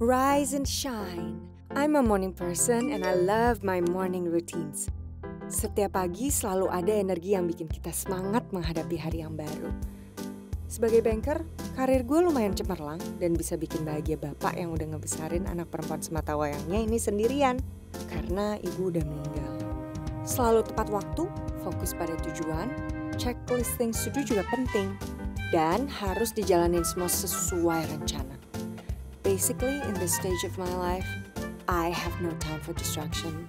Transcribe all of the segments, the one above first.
Rise and shine. I'm a morning person and I love my morning routines. Setiap pagi selalu ada energi yang bikin kita semangat menghadapi hari yang baru. Sebagai banker, karir gue lumayan cemerlang dan bisa bikin bahagia bapak yang udah ngebesarin anak perempuan semata wayangnya ini sendirian. Karena ibu udah meninggal. Selalu tepat waktu, fokus pada tujuan, checklist things to do juga penting. Dan harus dijalanin semua sesuai rencana. Basically, in this stage of my life, I have no time for distraction.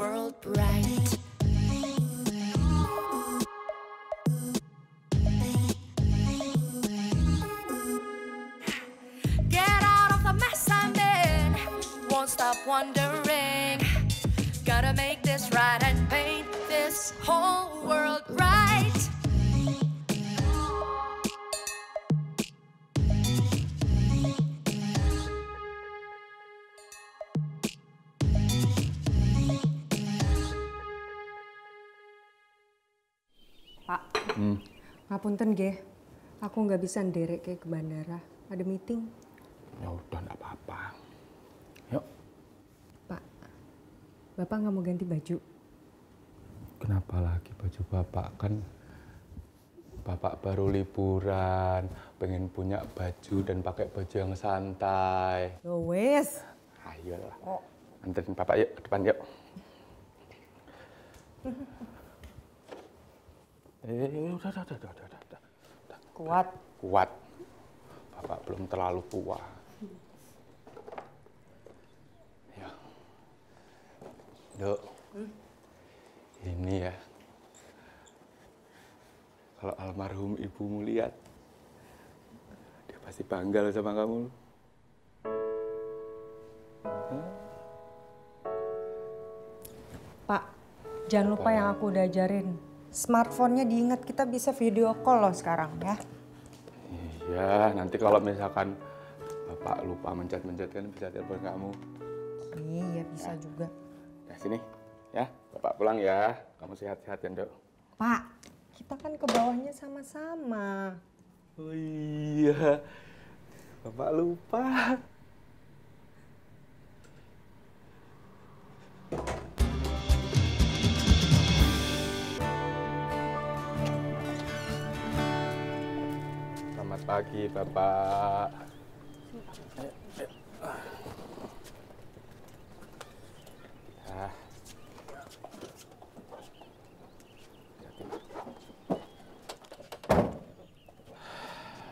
World bright. Get out of the mess I'm in. Won't stop wondering. Gotta make this right and paint this whole world right. Pak, ngapunten ge. Aku nggak bisa nderek ke bandara. Ada meeting. Ya udah enggak apa-apa. Yuk, Pak, Bapak nggak mau ganti baju? kenapa lagi baju bapak kan Bapak baru liburan, pengen punya baju dan pakai baju yang santai. Yo wes. Ayolah. Anterin Bapak yuk ke depan yuk. Eh, udah, udah, udah, udah, udah, udah. Kuat. Kuat. Bapak belum terlalu tua. Ya. Dok. Ini ya. Kalau almarhum ibumu lihat, dia pasti bangga loh sama kamu. Pak, jangan lupa yang aku udah ajarin. Smartphone-nya diingat kita bisa video call loh sekarang ya. Iya, nanti kalau misalkan Bapak lupa mencet-mencet kan bisa telepon kamu. Iya bisa juga. Nah, sini. Ya, Bapak pulang ya. Kamu sehat-sehat ya, Dok. Pak, kita kan ke bawahnya sama-sama. Oh iya. Bapak lupa. Pagi, Bapak. Ah.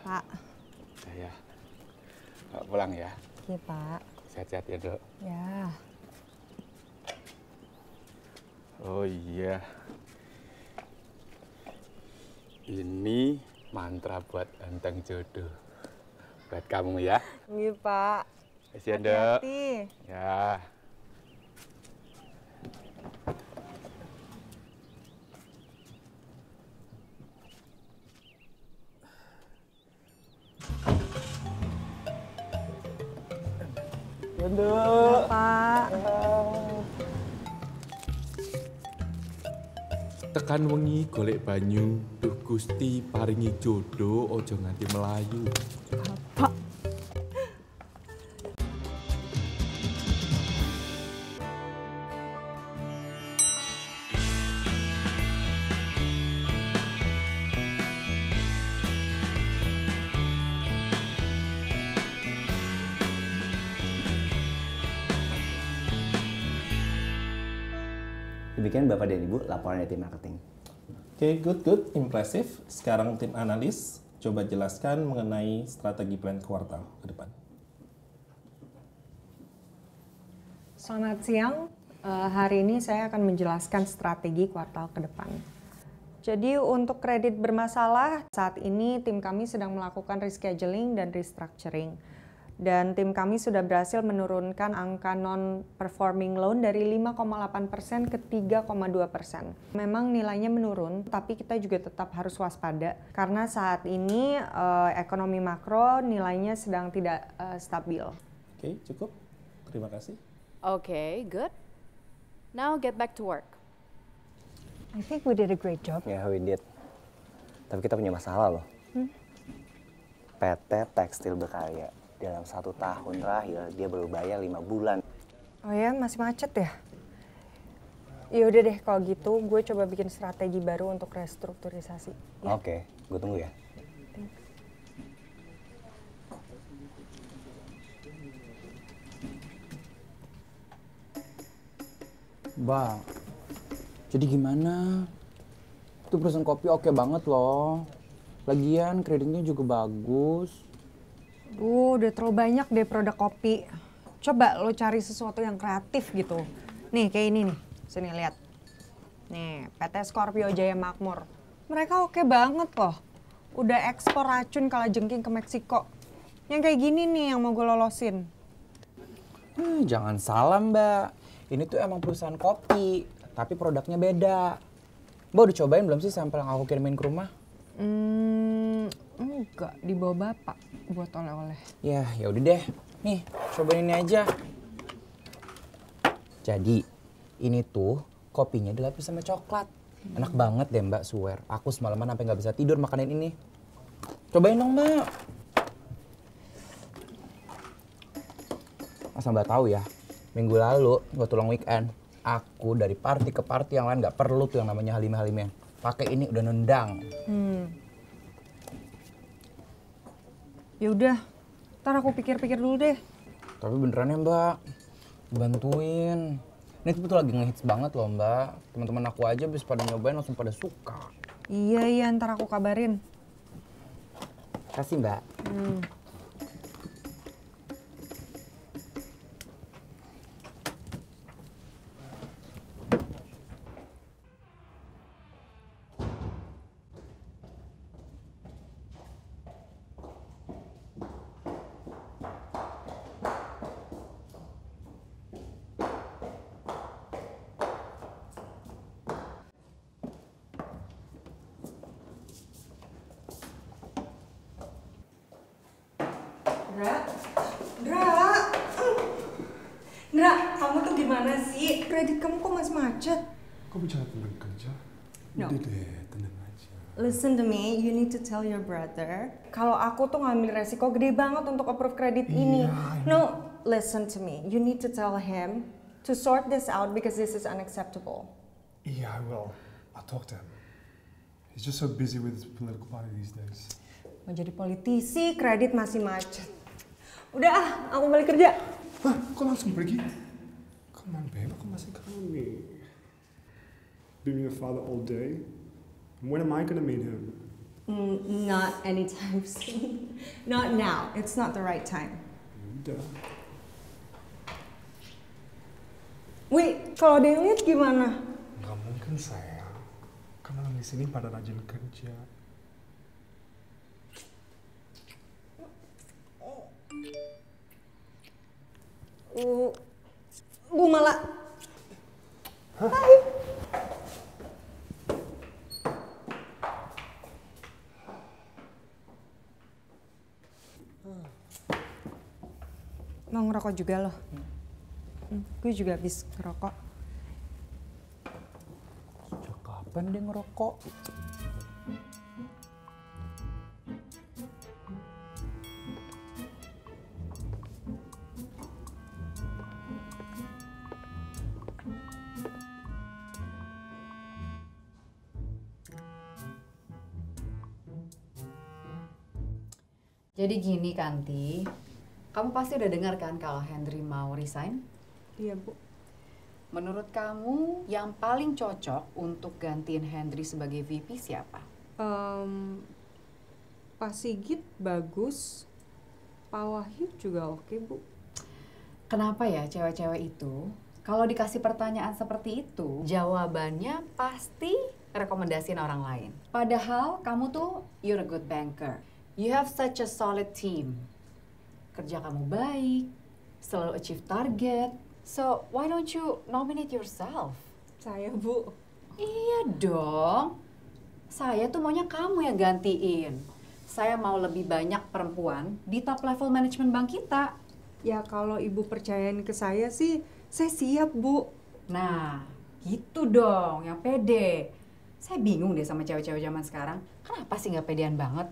Pak, Saya Bapak pulang ya. iya Pak. Sehat-sehat ya, Dok. Ya, Oh iya. Ini mantra buat anteng jodoh. Buat kamu ya. iya Pak. Kasih ya. Hati-hati. Ya. Ya, Dok. Pak. Tekan wengi golek banyu, duh Gusti paringi jodoh ojo nganti melayu. Demikian Bapak dan Ibu laporan dari tim marketing. Oke, good, good, impressive. Sekarang tim analis, coba jelaskan mengenai strategi plan kuartal ke depan. Selamat siang. Eh, hari ini saya akan menjelaskan strategi kuartal ke depan. Jadi untuk kredit bermasalah, saat ini tim kami sedang melakukan rescheduling dan restructuring. Dan tim kami sudah berhasil menurunkan angka non-performing loan dari 5,8% ke 3,2%. Memang nilainya menurun, tapi kita juga tetap harus waspada karena saat ini eh, ekonomi makro nilainya sedang tidak eh, stabil. Oke, cukup. Terima kasih. Okay, good. Now get back to work. I think we did a great job. Ya, we did. Tapi kita punya masalah loh. PT Tekstil Berkarya. Dalam satu tahun terakhir, dia baru bayar lima bulan. Oh ya, masih macet ya? Ya udah deh kalau gitu gue coba bikin strategi baru untuk restrukturisasi. Ya. Oke, gue tunggu ya. Bang, jadi gimana? Itu perusahaan kopi oke banget loh. Lagian kreditnya juga bagus. Duh, udah terlalu banyak deh produk kopi. Coba lo cari sesuatu yang kreatif gitu. Nih, kayak ini nih. Sini lihat. Nih, PT Scorpio Jaya Makmur. Mereka oke banget loh. Udah ekspor racun kala jengking ke Meksiko. Yang kayak gini nih yang mau gue lolosin. Hmm, jangan salah mbak. Ini tuh emang perusahaan kopi, tapi produknya beda. Mbak udah cobain belum sih sampel yang aku kirimin ke rumah? Hmm, enggak, dibawa bapak buat oleh-oleh. Ya, ya udah deh. Nih, cobain ini aja. Jadi, ini tuh kopinya dilapis sama coklat. Enak banget deh mbak, swear. Aku semalaman sampai nggak bisa tidur makanin ini. Cobain dong mbak. Asal mbak tahu ya, minggu lalu waktu long weekend, aku dari party ke party yang lain nggak perlu tuh yang namanya halim-halimnya. Pakai ini udah nendang. Hmm. Ya udah, ntar aku pikir-pikir dulu deh. Tapi beneran ya mbak, bantuin. Ini tuh lagi ngehits banget loh mbak. Teman-teman aku aja bisa pada nyobain langsung pada suka. Iya iya, ntar aku kabarin. Kasih mbak. Dra, Dra, Dra, kamu tuh gimana sih? Kredit kamu kok masih macet? Kok bicara tentang kerja? No. Udah deh, tenang aja. Listen to me, you need to tell your brother. Kalau aku tuh ngambil resiko gede banget untuk approve kredit ini. Iya, No, listen to me. You need to tell him to sort this out because this is unacceptable. Yeah, I will. I'll talk to him. He's just so busy with his political party these days. Mau jadi politisi, kredit masih macet. Udah ah, aku balik kerja. Hah, kok langsung pergi? Come on, babe, aku masih kami. Being a father all day. When am I gonna meet him? Mm, not anytime soon. Not now. It's not the right time. Udah. Wait, kalau ada yang lihat gimana? Gak mungkin sayang. Karena di sini pada rajin kerja. Uh, Bu malah Mau ngerokok juga loh? Hmm, gue juga habis ngerokok. Sejak kapan dia ngerokok? Jadi gini Kanti, kamu pasti udah dengar kan kalau Henry mau resign? Iya bu. Menurut kamu yang paling cocok untuk gantiin Henry sebagai VP siapa? Em, Pak Sigit bagus. Pak Wahyu juga oke bu. Kenapa ya cewek-cewek itu kalau dikasih pertanyaan seperti itu jawabannya pasti rekomendasiin orang lain. Padahal kamu tuh you're a good banker. You have such a solid team. Kerja kamu baik, selalu achieve target. So, why don't you nominate yourself? Saya, Bu. Iya dong. Saya tuh maunya kamu yang gantiin. Saya mau lebih banyak perempuan di top level manajemen bank kita. Ya kalau Ibu percayain ke saya sih, saya siap, Bu. Nah, gitu dong, yang pede. Saya bingung deh sama cewek-cewek zaman sekarang. Kenapa sih nggak pedean banget?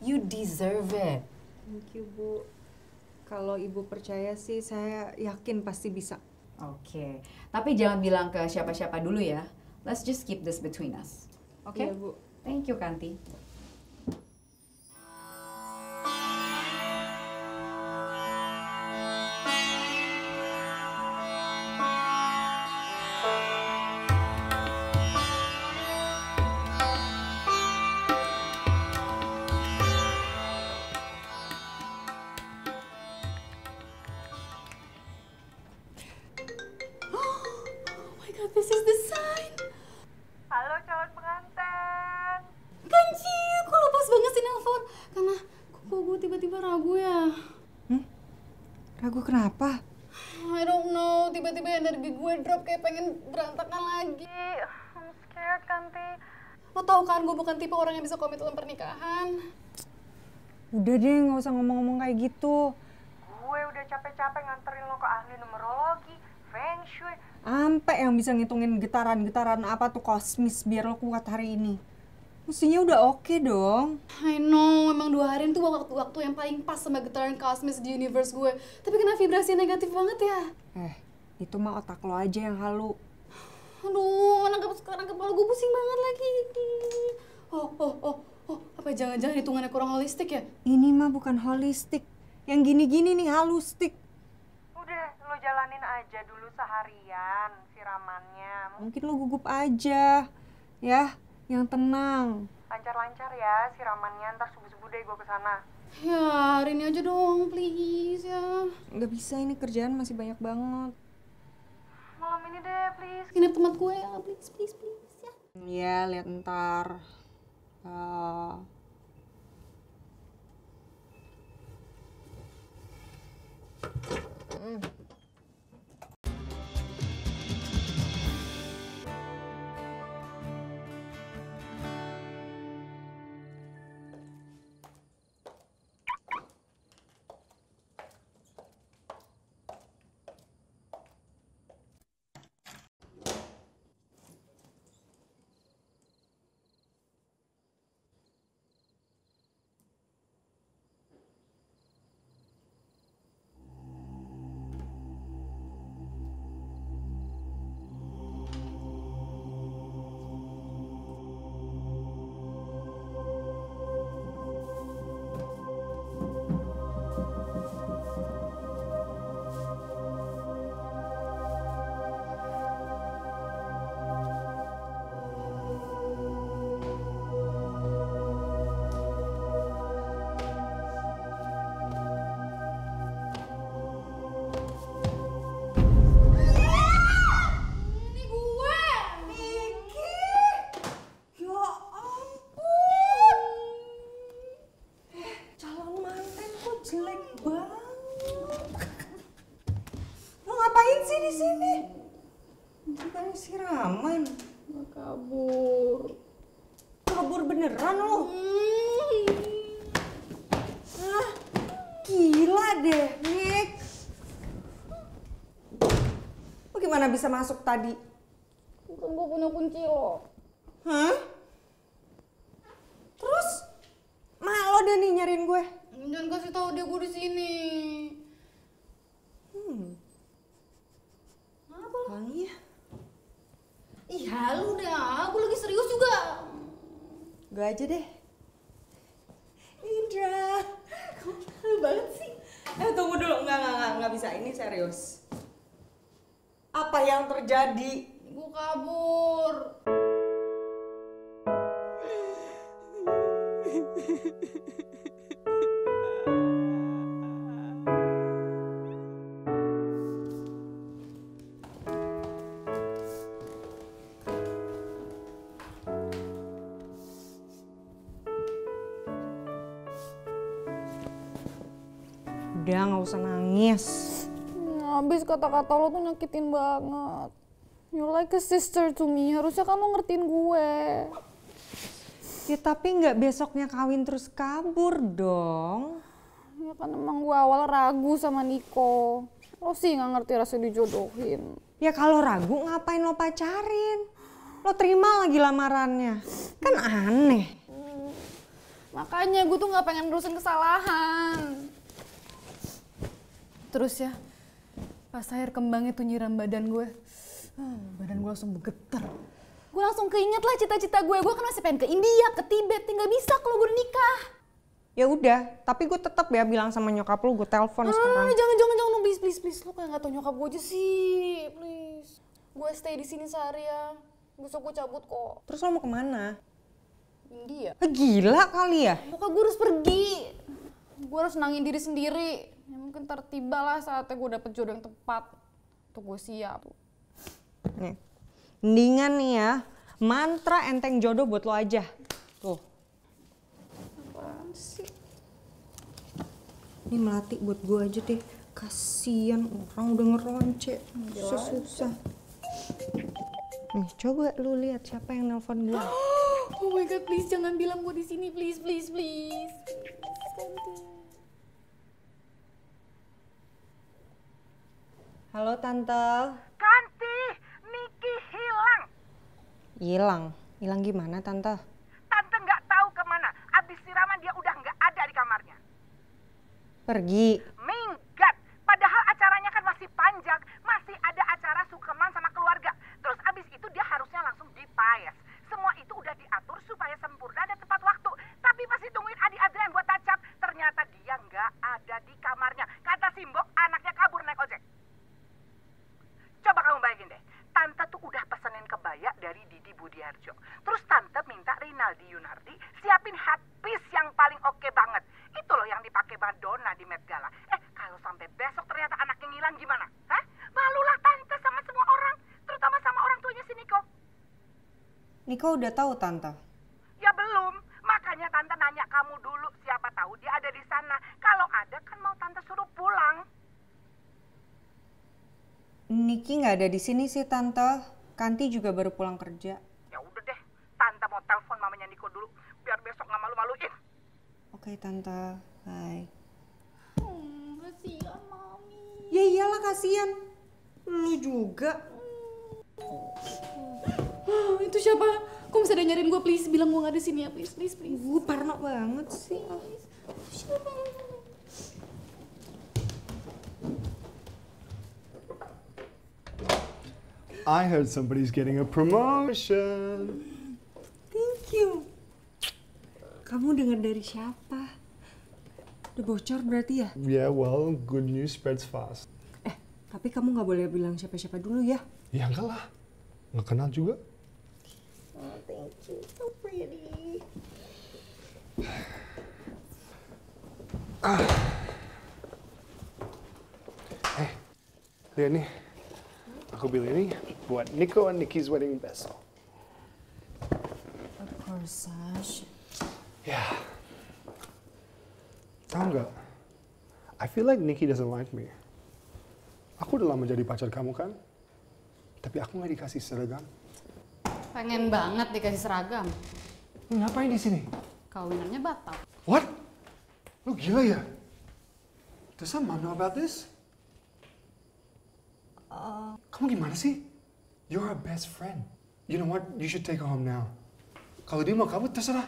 You deserve it. Thank you, Bu. Kalau Ibu percaya sih, saya yakin pasti bisa. Oke, tapi jangan bilang ke siapa-siapa dulu ya. Let's just keep this between us. Oke? Iya, Bu. Thank you, Kanti. Yang bisa komit dalam pernikahan. Udah deh, nggak usah ngomong-ngomong kayak gitu. Gue udah capek-capek nganterin lo ke ahli numerologi, feng shui. Ampe yang bisa ngitungin getaran-getaran apa tuh kosmis biar lo kuat hari ini. Mestinya udah oke dong. I know, emang dua hari itu waktu-waktu yang paling pas sama getaran kosmis di universe gue. Tapi kena vibrasi negatif banget ya. Eh, itu mah otak lo aja yang halu. Aduh, mana ke- sekarang kepala gue pusing banget lagi. Oh, oh, oh, oh, apa jangan-jangan hitungannya kurang holistik ya? Ini mah bukan holistik. Yang gini-gini nih halustik. Udah, lo jalanin aja dulu seharian siramannya. Mungkin lo gugup aja. Ya, yang tenang. Lancar-lancar ya siramannya, ntar subuh-subuh deh gue ke sana. Ya, hari ini aja dong, please ya. Nggak bisa ini kerjaan masih banyak banget. Malam ini deh, please. Ini tempat gue ya, please, please, please ya. Ya, lihat ntar. Ah. Ini bisa masuk tadi? Bukan gue punya kunci lo. Hah? Terus? Malo deh nih nyariin gue. Jangan kasih tahu dia gue di sini. Wangi ya? Ih, halu deh, aku lagi serius juga. Gue aja deh. Indra. Kamu banget sih. Eh tunggu dulu, enggak, enggak, enggak, enggak bisa. Ini serius. Apa yang terjadi? Gue kabur. Kata-kata lo tuh nyakitin banget. You're like a sister to me. Harusnya lo ngertiin gue. Ya tapi nggak besoknya kawin terus kabur dong. Ya kan emang gue awal ragu sama Niko. Lo sih nggak ngerti rasa dijodohin. Ya kalau ragu ngapain lo pacarin? Lo terima lagi lamarannya. Kan aneh. Makanya gue tuh nggak pengen nerusin kesalahan. Terus ya, pas air kembang itu nyiram badan gue, ah, badan gue langsung bergetar. Gue langsung keinget lah cita-cita gue. Gue kan masih pengen ke India, ke Tibet. Tinggal bisa kalau gue nikah. Ya udah, tapi gue tetap ya bilang sama nyokap lo, gue telepon Ah, sekarang. jangan, jangan, jangan, no, please, please, please. Lo kayak nggak tau nyokap gue aja sih, please. Gue stay di sini seharian. Besok gue cabut kok. Terus lo mau ke mana? India. Eh, Gila kali ya? Pokoknya gue harus pergi. Gue harus nangin diri sendiri. Ya mungkin tertiba lah saatnya gue dapet jodoh yang tepat. Tuh gue siap. Nih, mendingan nih ya, mantra enteng jodoh buat lo aja. Tuh. Apaan sih? Ini melati buat gue aja deh. Kasian orang udah ngeronce. Susah-susah. Nih, coba lu lihat siapa yang nelpon gue. Oh my god, please jangan bilang gue di sini, please, please, please. Halo Tante. Kanti, Niki hilang. Hilang. Hilang gimana Tante? Tante nggak tahu ke mana. Abis siraman dia udah nggak ada di kamarnya. Pergi. Minggat. Padahal acaranya kan masih panjang. Masih ada acara sukseman sama keluarga. Terus abis itu dia harusnya langsung dipayas. Semua itu udah diatur supaya sempurna dan tepat waktu. Tapi pas ditungguin Adi Adrian buat tacap, ternyata dia nggak ada di kamarnya. Kata Simbok, anaknya kabur naik ojek. Coba kamu bayangin deh, Tante tuh udah pesenin kebaya dari Didi Budiarjo. Terus Tante minta Rinaldi Yunardi siapin headpiece yang paling oke banget. Itu loh yang dipakai Madonna di Met Gala. Eh, kalau sampai besok ternyata anaknya ngilang gimana? Hah? Malulah Tante sama semua orang, terutama sama orang tuanya si Niko. Niko udah tahu Tante. Ya belum, makanya Tante nanya kamu dulu, siapa tahu dia ada di sana. Kalau ada kan mau Tante suruh pulang. Niki nggak ada di sini sih Tante. Kanti juga baru pulang kerja. Ya udah deh, Tante mau telepon mamanya Niko dulu, biar besok nggak malu-maluin. Oke Tante, bye. Hmm, kasihan mami. Ya iyalah kasihan. Lu juga. Ah, itu siapa? Kok bisa ada nyariin gue? Please bilang gue gak di sini ya, please, please, please. Gue parno banget sih. Siapa? I heard somebody's getting a promotion. Thank you. Kamu dengar dari siapa? Udah bocor berarti ya? Yeah, well, good news spreads fast. Eh, tapi kamu nggak boleh bilang siapa-siapa dulu ya. Ya enggak lah. Nggak kenal juga. Oh, thank you. So pretty. Eh, lihat nih. Aku beli ini buat Nico and Nikki's wedding besok. Of course, Sash. Ya. Tahu nggak? I feel like Nikki doesn't like me. Aku udah lama jadi pacar kamu kan? Tapi aku nggak dikasih seragam. Pengen banget dikasih seragam. Ngapain di sini? Kawinannya batal. What? Lu gila ya? Does some mom know about this? Kamu gimana sih? You're her best friend. You know what? You should take her home now. Kalau dia mau kabur, terserah.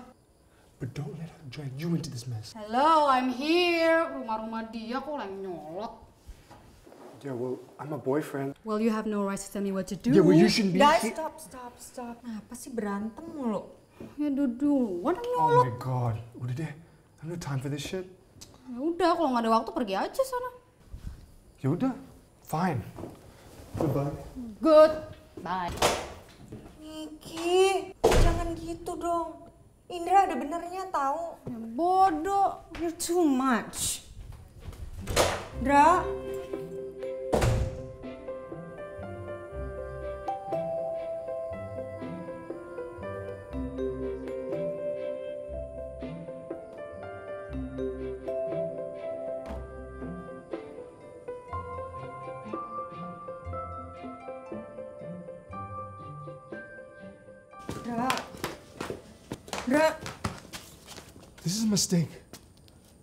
But don't let her drag you into this mess. Hello, I'm here. Rumah-rumah dia kok lagi nyolot. Yeah, well, I'm a boyfriend. Well, you have no right to tell me what to do. Yeah, well, you shouldn't be Guys, here. stop, stop, stop. Kenapa sih berantem mulu? Ya duluan yang Oh nyolot. my god. Udah deh. I have no time for this shit. Ya udah, kalau nggak ada waktu pergi aja sana. Ya udah. Fine. Goodbye. Good. Bye. Niki, jangan gitu dong. Indra ada benernya tahu. Ya bodoh. You're too much. Indra. Dra. Dra. This is a mistake.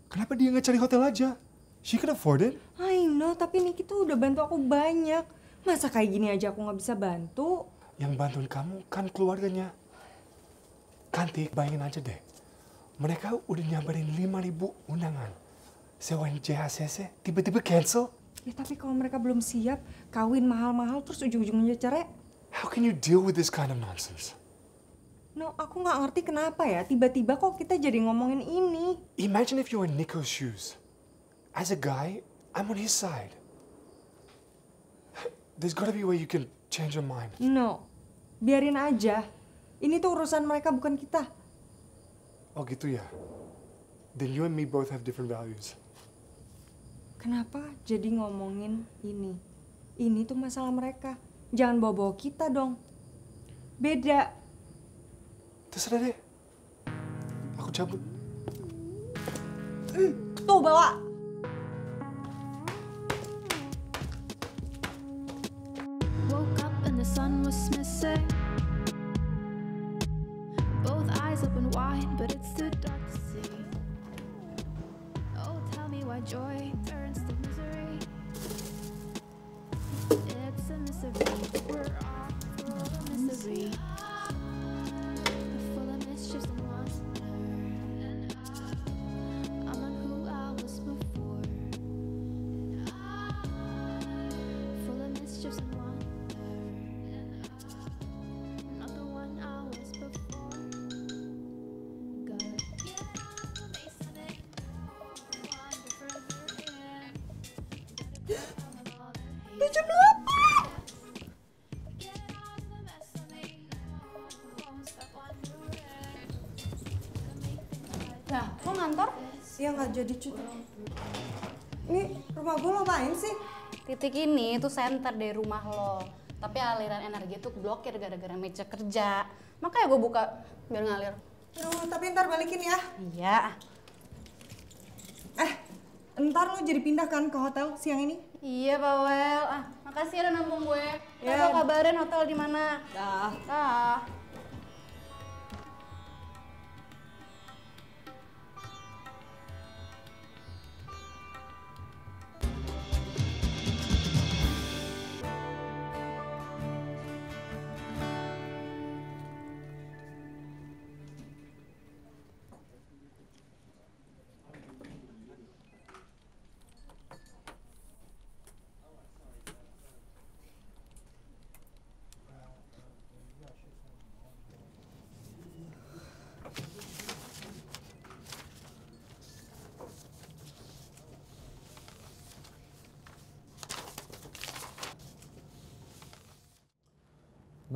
Kenapa dia nggak cari hotel aja? She can afford it. I know, tapi Niki tuh udah bantu aku banyak. Masa kayak gini aja aku nggak bisa bantu? Yang bantuin kamu kan keluarganya. Kanti, bayangin aja deh. Mereka udah nyamperin 5000 undangan. Sewain JHCC, tiba-tiba cancel. Ya tapi kalau mereka belum siap, kawin mahal-mahal terus ujung-ujungnya cerai. How can you deal with this kind of nonsense? No, aku nggak ngerti kenapa ya. Tiba-tiba kok kita jadi ngomongin ini. Imagine if you're in Nico's shoes. As a guy, I'm on his side. There's gotta be a way you can change your mind. No, biarin aja. Ini tuh urusan mereka bukan kita. Oh gitu ya? Then you and me both have different values. Kenapa jadi ngomongin ini? Ini tuh masalah mereka. Jangan bawa-bawa kita dong. Beda. Terserah deh. Aku cabut. Hmm, Tuh bawa. Woke up and the sun was missing. Both eyes open wide, but it's too dark to see. Oh, tell me why joy turns to misery. It's a misery. Nggak jadi cuti. Ini rumah gue lo main sih? Titik ini tuh center dari rumah lo. Tapi aliran energi tuh blokir gara-gara meja kerja. Makanya gue buka biar ngalir. Oh, tapi ntar balikin ya. Iya. Eh, ntar lo jadi pindah kan ke hotel siang ini? Iya, Bawel. Ah, makasih ya udah nampung gue. Ya. Lo kabarin hotel di mana. Dah. Dah.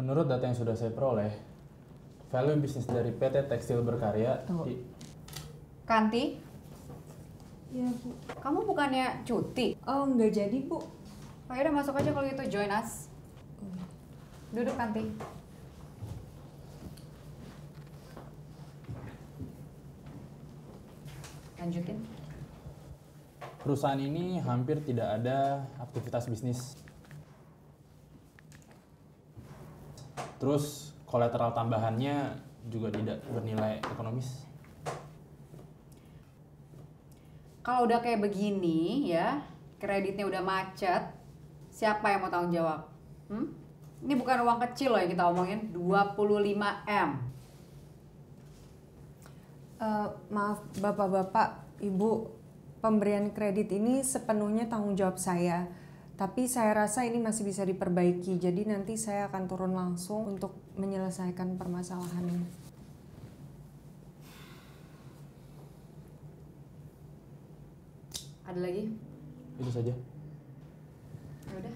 Menurut data yang sudah saya peroleh, value bisnis dari PT Tekstil Berkarya i- Kanti, Iya, Bu. kamu bukannya cuti? Oh, nggak jadi, Bu. Oh, yaudah masuk aja kalau gitu, join us. Duduk, Kanti. Lanjutin. perusahaan ini hampir tidak ada aktivitas bisnis. Terus kolateral tambahannya juga tidak bernilai ekonomis. Kalau udah kayak begini ya, kreditnya udah macet, siapa yang mau tanggung jawab? Hmm? Ini bukan uang kecil loh yang kita omongin, 25 M. Eh, maaf, bapak-bapak, ibu, pemberian kredit ini sepenuhnya tanggung jawab saya. Tapi saya rasa ini masih bisa diperbaiki, jadi nanti saya akan turun langsung untuk menyelesaikan permasalahan ini. Ada lagi? Itu saja. Ya udah.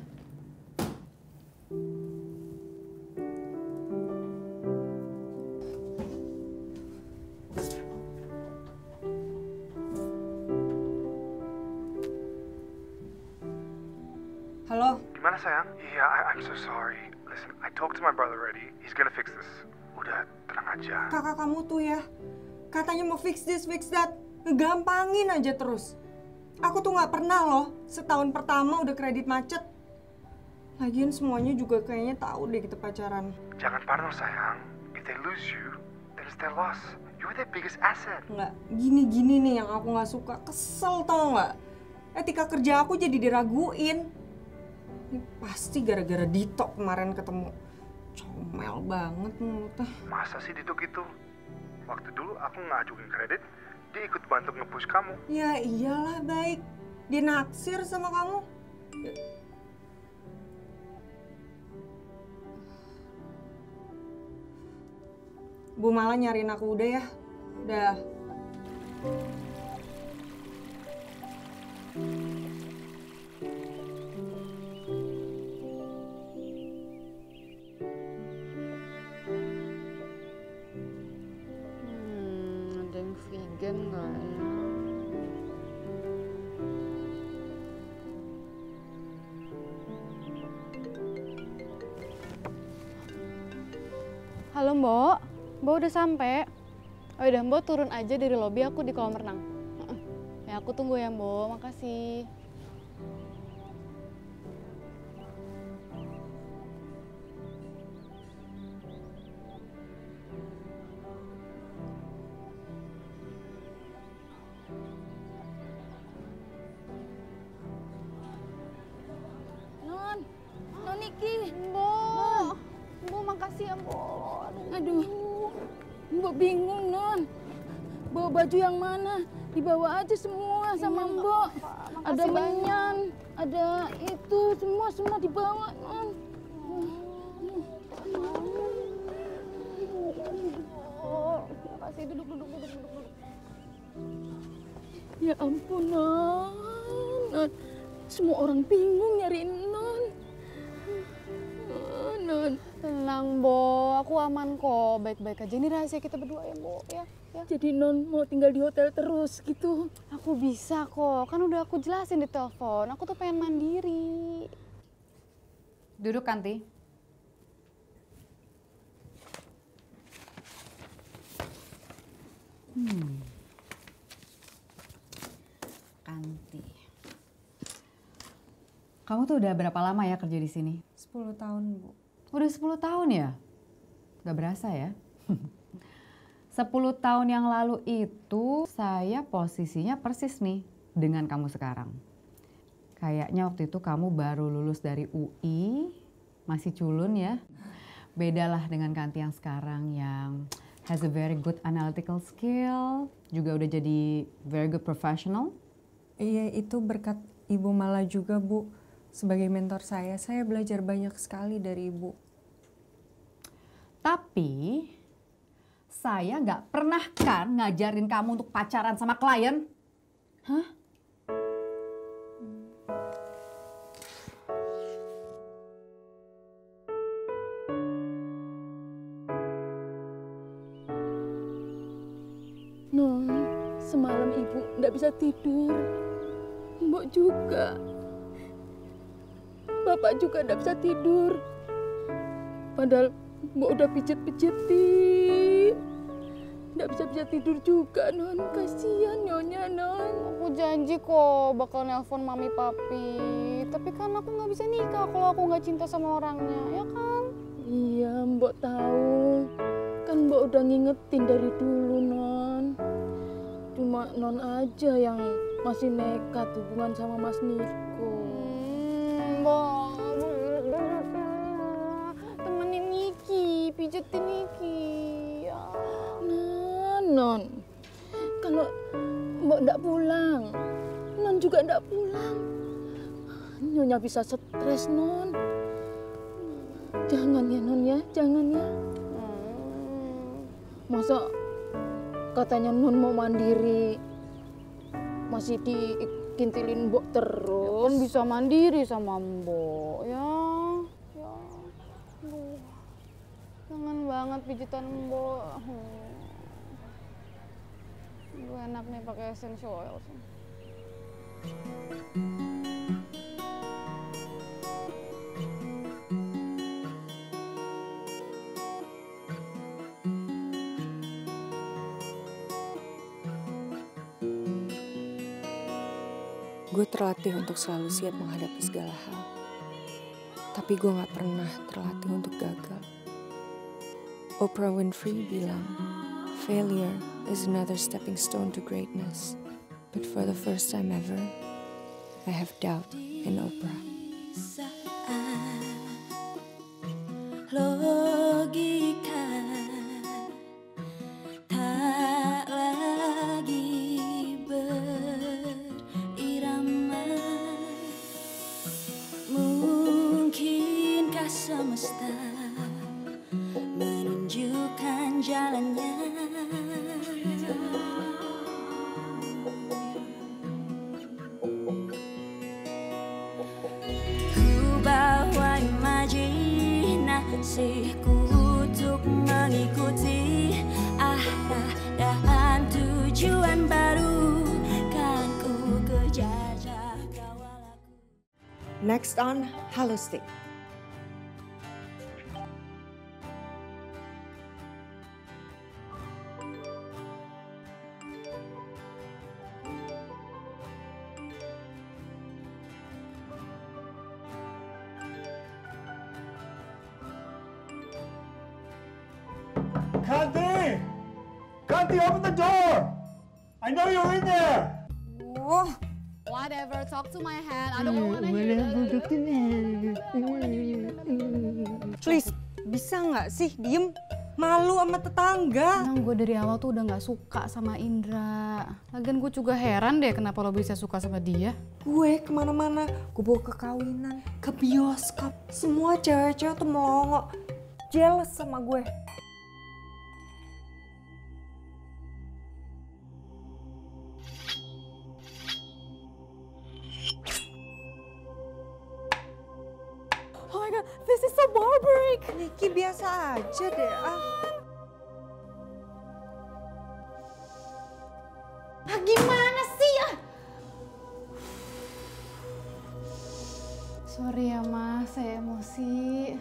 Gimana sayang? Iya, I, I'm so sorry. Listen, I talked to my brother already. He's gonna fix this. Udah, tenang aja. kakak kamu tuh ya, katanya mau fix this, fix that, ngegampangin aja terus. Aku tuh nggak pernah loh, setahun pertama udah kredit macet. Lagian semuanya juga kayaknya tahu deh kita pacaran. Jangan parno sayang. It's they lose you, then it's their loss. You're their biggest asset. Nggak, gini-gini nih yang aku nggak suka. Kesel tau nggak? Etika kerja aku jadi diraguin. Ini pasti gara-gara Dito kemarin ketemu. Comel banget mulutnya. Masa sih Dito gitu? Waktu dulu aku ngajuin kredit, dia ikut bantu nge-push kamu. Ya iyalah baik. Dia naksir sama kamu. Bu malah nyariin aku udah ya. Udah. Hmm, Halo Mbok, Mbok udah sampai. Oh udah Mbok turun aja dari lobi aku di kolam renang. Ya aku tunggu ya Mbok, makasih. Ampun Non. Non. Semua orang bingung nyariin Non. Oh, Non. Tenang Mbok, aku aman kok. Baik-baik aja. Ini rahasia kita berdua ya Mbok ya. ya. Jadi Non mau tinggal di hotel terus gitu. Aku bisa kok, kan udah aku jelasin di telepon. Aku tuh pengen mandiri. Duduk Kanti. Hmm. Kanti. Kamu tuh udah berapa lama ya kerja di sini? 10 tahun, Bu. Udah 10 tahun ya? Gak berasa ya? 10 tahun yang lalu itu saya posisinya persis nih dengan kamu sekarang. Kayaknya waktu itu kamu baru lulus dari UI, masih culun ya. Bedalah dengan Kanti yang sekarang yang has a very good analytical skill, juga udah jadi very good professional. Iya, itu berkat Ibu Mala juga, Bu. Sebagai mentor saya, saya belajar banyak sekali dari Ibu. Tapi saya nggak pernah kan ngajarin kamu untuk pacaran sama klien. Hah? Non, semalam ibu nggak bisa tidur. Mbok juga. Bapak juga nggak bisa tidur. Padahal Mbok udah pijet-pijetin. Nggak bisa bisa tidur juga, Non. Kasihan Nyonya, Non. Aku janji kok bakal nelpon mami papi. Tapi kan aku nggak bisa nikah kalau aku nggak cinta sama orangnya, ya kan? Iya, Mbok tahu. Kan Mbok udah ngingetin dari dulu, Non. Cuma Non aja yang masih nekat hubungan sama Mas Niko. Hmm, Mbak, temenin Niki, pijetin Niki. Ya. Nah, Non. Kalau Mbok ndak pulang, Non juga ndak pulang. Nyonya bisa stres, Non. Jangan ya, Non ya, jangan ya. Masa katanya Non mau mandiri, masih dikintilin Mbok terus. Kan bisa mandiri sama Mbok, ya. Ya. Aduh. Kangen banget pijitan Mbok. Gue enak nih pakai essential oil. Gue terlatih untuk selalu siap menghadapi segala hal. Tapi gue gak pernah terlatih untuk gagal. Oprah Winfrey bilang, failure is another stepping stone to greatness. But for the first time ever, I have doubt in Oprah. logika on whatever. Talk to my hand. I don't wanna hear Please, bisa nggak sih diem? Malu sama tetangga. Emang gue dari awal tuh udah nggak suka sama Indra. Lagian gue juga heran deh kenapa lo bisa suka sama dia. Gue ke mana-mana, gue bawa ke kawinan, ke bioskop. Semua cewek-cewek tuh melongo. Jealous sama gue. Aja deh. Ah. Ah, gimana sih ah? Sorry ya mas, saya emosi.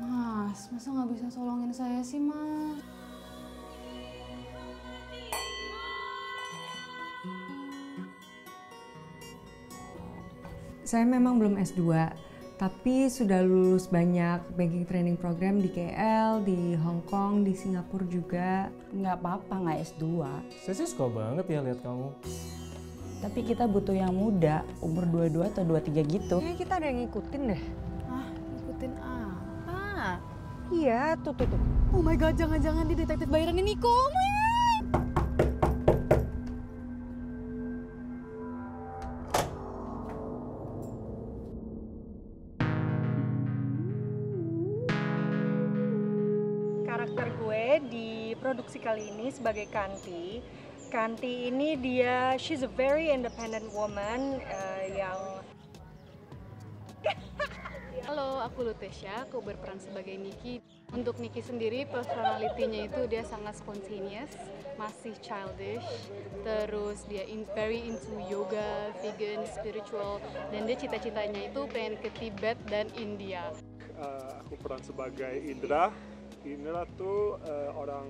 Mas, masa nggak bisa tolongin saya sih mas? Saya memang belum S2, tapi sudah lulus banyak banking training program di KL, di Hong Kong, di Singapura juga. Nggak apa-apa nggak S2. Saya sih suka banget ya lihat kamu. Tapi kita butuh yang muda, umur 22 atau 23 gitu. Kayaknya kita ada yang ngikutin deh. Ah, ikutin apa? Iya, tuh tuh tuh. Oh my god, jangan-jangan di detektif bayaran ini Niko. Produksi kali ini sebagai Kanti. Kanti ini dia, she's a very independent woman eh, yang Halo, aku Lutesha, aku berperan sebagai Niki. Untuk Niki sendiri, personality-nya itu dia sangat spontaneous, masih childish, terus dia in, very into yoga, vegan, spiritual, dan dia cita-citanya itu pengen ke Tibet dan India. Eh, aku peran sebagai Indra. Indra tuh eh, orang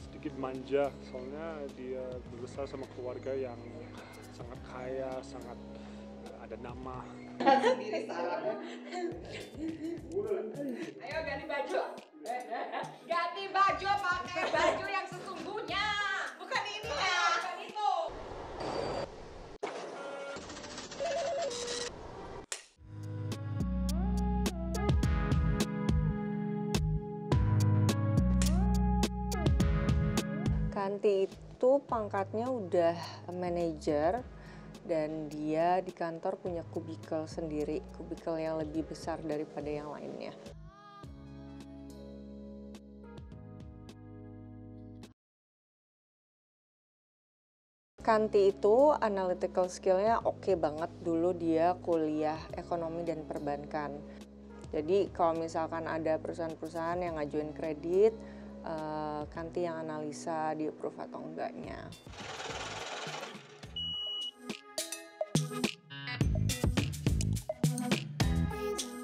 sedikit manja, soalnya dia berbesar sama keluarga yang sangat kaya, sangat eh, ada nama. sendiri salah. Ayo ganti baju. Ganti baju pakai baju yang sesungguhnya. Bukan ini ya. Bukan itu. Kanti itu pangkatnya udah manajer dan dia di kantor punya kubikel sendiri, kubikel yang lebih besar daripada yang lainnya. Kanti itu analytical skillnya oke banget. Dulu dia kuliah ekonomi dan perbankan. Jadi kalau misalkan ada perusahaan-perusahaan yang ngajuin kredit, eh, Kanti yang analisa di approve atau enggaknya.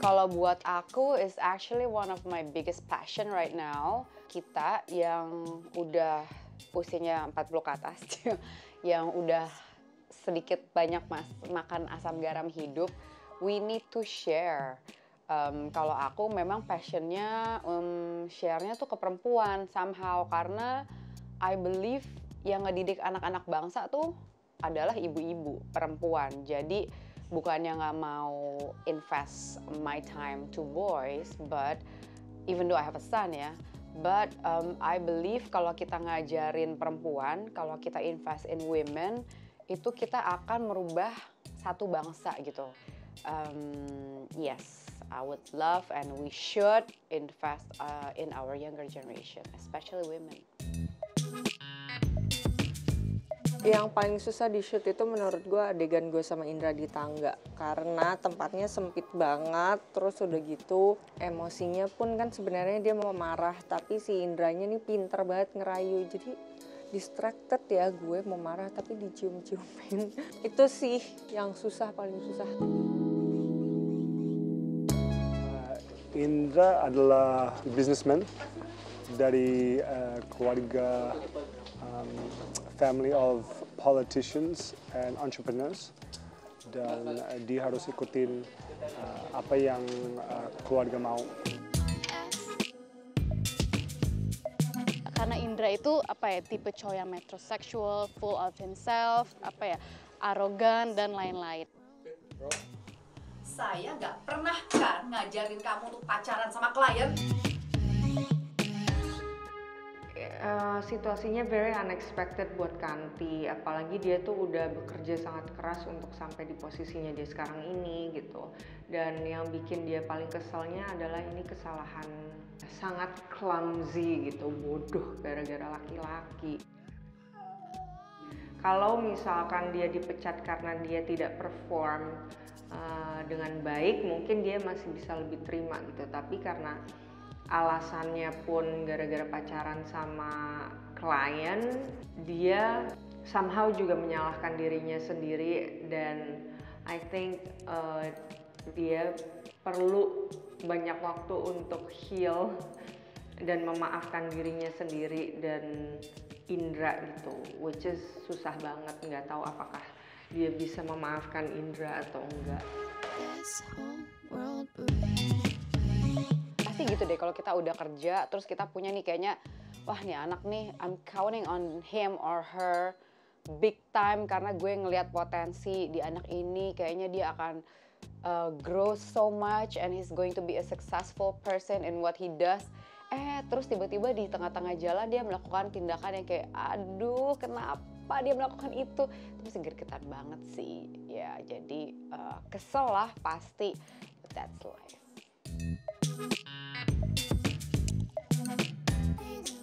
Kalau buat aku is actually one of my biggest passion right now. Kita yang udah usianya 40 ke atas, yang udah sedikit banyak mas makan asam garam hidup, we need to share Em, kalau aku memang passionnya em, share-nya tuh ke perempuan somehow karena I believe yang ngedidik anak-anak bangsa tuh adalah ibu-ibu perempuan. Jadi bukannya nggak mau invest my time to boys, but even though I have a son ya, but um, I believe kalau kita ngajarin perempuan, kalau kita invest in women, itu kita akan merubah satu bangsa gitu. Um, yes, I would love and we should invest uh, in our younger generation, especially women. Yang paling susah di shoot itu menurut gue adegan gue sama Indra di tangga. Karena tempatnya sempit banget terus udah gitu emosinya pun kan sebenarnya dia mau marah tapi si Indranya nih pinter banget ngerayu. Jadi distracted ya gue mau marah tapi dicium-ciumin. Itu sih yang susah paling susah Indra adalah businessman dari uh, keluarga um, family of politicians and entrepreneurs dan uh, dia harus ikutin uh, apa yang uh, keluarga mau. karena Indra itu apa ya tipe cowok yang metrosexual, full of himself, apa ya arogan dan lain-lain. Saya nggak pernah kan ngajarin kamu untuk pacaran sama klien. Eh, situasinya very unexpected buat Kanti. Apalagi dia tuh udah bekerja sangat keras untuk sampai di posisinya dia sekarang ini gitu. Dan yang bikin dia paling keselnya adalah ini kesalahan sangat clumsy gitu. Bodoh gara-gara laki-laki. Kalau misalkan dia dipecat karena dia tidak perform uh, dengan baik mungkin dia masih bisa lebih terima gitu. Tapi karena alasannya pun gara-gara pacaran sama klien dia somehow juga menyalahkan dirinya sendiri. Dan I think uh, dia perlu banyak waktu untuk heal dan memaafkan dirinya sendiri dan Indra gitu which is susah banget nggak tahu apakah dia bisa memaafkan Indra atau enggak. Pasti gitu deh kalau kita udah kerja terus kita punya nih kayaknya wah nih anak nih I'm counting on him or her big time karena gue ngelihat potensi di anak ini. Kayaknya dia akan uh, grow so much and he's going to be a successful person in what he does. Eh terus tiba-tiba di tengah-tengah jalan dia melakukan tindakan yang kayak aduh kenapa dia melakukan itu? Itu masih gergetan banget sih. Ya jadi uh, kesel lah pasti. But that's life.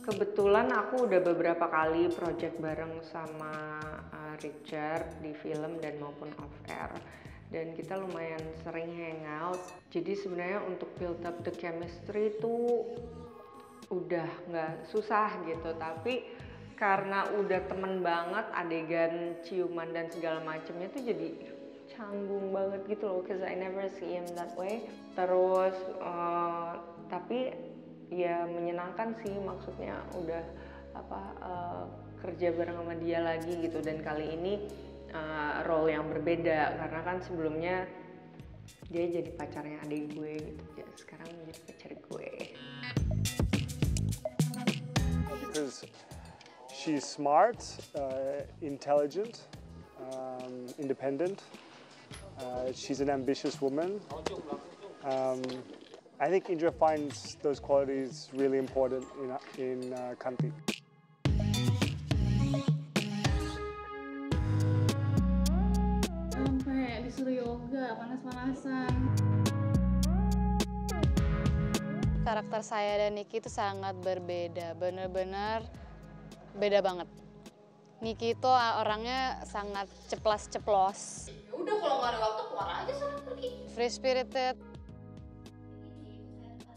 Kebetulan aku udah beberapa kali project bareng sama uh, Richard di film dan maupun off air. Dan kita lumayan sering hangout. Jadi sebenarnya untuk build up the chemistry itu udah nggak susah gitu, tapi karena udah temen banget adegan ciuman dan segala macamnya tuh jadi canggung banget gitu loh, cause I never see him that way. Terus uh, tapi ya menyenangkan sih maksudnya udah apa uh, kerja bareng sama dia lagi gitu. Dan kali ini uh, role yang berbeda karena kan sebelumnya dia jadi pacarnya adik gue gitu. Ya sekarang jadi pacar gue. Because she's smart, uh, intelligent, um, independent. Uh, she's an ambitious woman. Um, I think Indra finds those qualities really important in in uh, Kanti. Sampai disuruh yoga, panas-panasan. Karakter saya dan Niki itu sangat berbeda, bener-bener beda banget. Niki itu orangnya sangat ceplas-ceplos, Udah kalau nggak ada waktu keluar aja sana pergi. free spirited.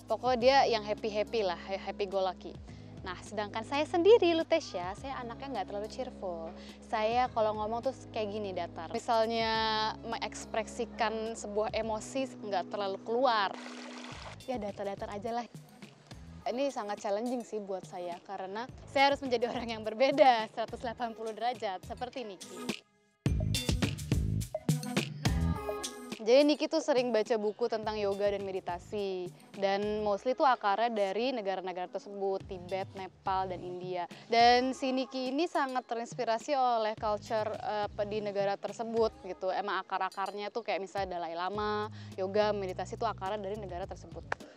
Pokoknya dia yang happy-happy lah, happy go lucky. Nah, sedangkan saya sendiri, Lutesya, saya anaknya nggak terlalu cheerful. Saya kalau ngomong tuh kayak gini datar. Misalnya mengekspresikan sebuah emosi nggak terlalu keluar. Ya datar-datar aja lah. Ini sangat challenging sih buat saya karena saya harus menjadi orang yang berbeda 180 derajat seperti Niki. Jadi Niki tuh sering baca buku tentang yoga dan meditasi dan mostly tuh akarnya dari negara-negara tersebut, Tibet, Nepal dan India. Dan si Niki ini sangat terinspirasi oleh culture eh, di negara tersebut gitu. Emang akar-akarnya tuh kayak misalnya Dalai Lama, yoga, meditasi tuh akarnya dari negara tersebut.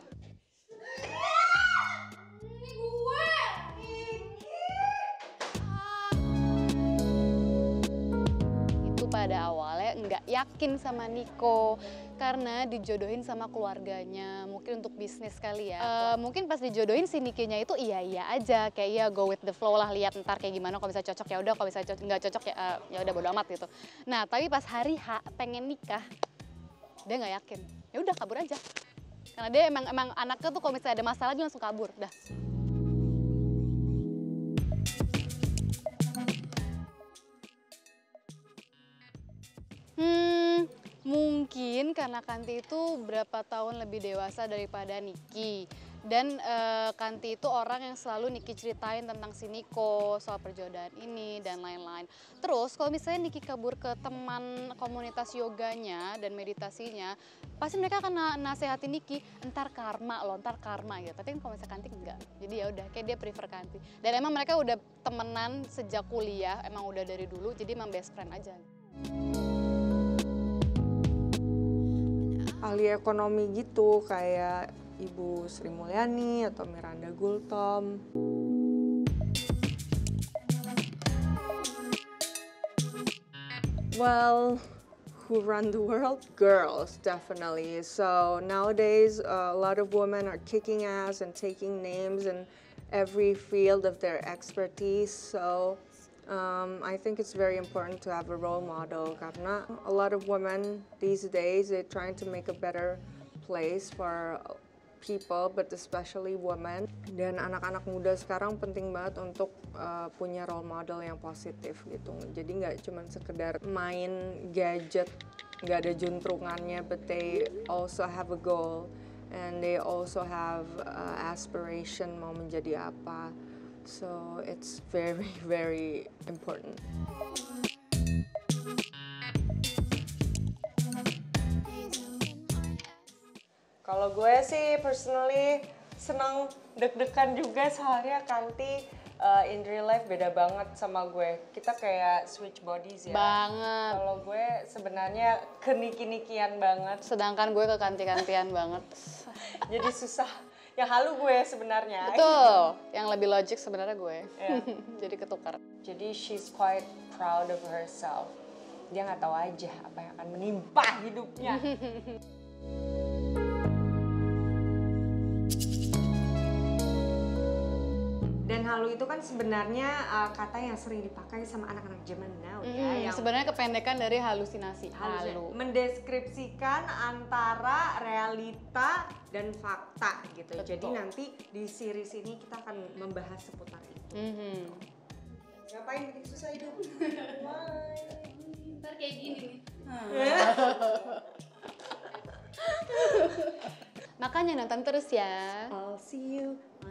Pada awalnya nggak yakin sama Niko karena dijodohin sama keluarganya mungkin untuk bisnis kali ya. Eh, mungkin pas dijodohin si Nikinya itu iya iya aja. Kayak ya go with the flow lah lihat ntar kayak gimana. Kalau bisa cocok ya udah. Kalau bisa cocok nggak cocok ya eh, ya udah bodo amat gitu. Nah tapi pas hari H pengen nikah dia nggak yakin. Ya udah kabur aja. Karena dia emang emang anaknya tuh kalau misalnya ada masalah dia langsung kabur. Dah Hmm, mungkin karena Kanti itu berapa tahun lebih dewasa daripada Niki. Dan eh, Kanti itu orang yang selalu Niki ceritain tentang si Niko, soal perjodohan ini dan lain-lain. Terus kalau misalnya Niki kabur ke teman komunitas yoganya dan meditasinya, pasti mereka akan na- nasehatin Niki, entar karma loh, entar karma gitu. Tapi kan kalau misalnya Kanti enggak. Jadi ya udah, kayak dia prefer Kanti. Dan emang mereka udah temenan sejak kuliah, emang udah dari dulu, jadi emang best friend aja. Ahli ekonomi gitu kayak Ibu Sri Mulyani atau Miranda Gultom. Well, who run the world? Girls, definitely. So nowadays, uh, a lot of women are kicking ass and taking names in every field of their expertise. So um, I think it's very important to have a role model karena a lot of women these days they're trying to make a better place for people, but especially women. Dan anak-anak muda sekarang penting banget untuk uh, punya role model yang positif gitu. Jadi nggak cuma sekedar main gadget, nggak ada juntrungannya, but they also have a goal and they also have uh, aspiration mau menjadi apa. So it's very very important. Kalau gue sih personally senang deg-degan juga soalnya Kanti uh, in real life beda banget sama gue. Kita kayak switch bodies ya. Banget. Kalau gue sebenarnya keniki-nikian banget. Sedangkan gue kekanti-kantian banget. Jadi susah. Yang halu gue sebenarnya. Betul. Yang lebih logik sebenarnya gue. Iya. Jadi ketukar. Jadi she's quite proud of herself. Dia nggak tahu aja apa yang akan menimpa hidupnya. halu itu kan sebenarnya uh, kata yang sering dipakai sama anak-anak zaman now ya. Hmm, yang sebenarnya kependekan dari halusinasi. halus- Halu. mendeskripsikan antara realita dan fakta gitu. Jadi Betul. nanti di series ini kita akan membahas seputar itu. Mhm. Ngapain bikin susah hidup? Ntar kayak gini nih. Makanya nonton terus ya. I'll see you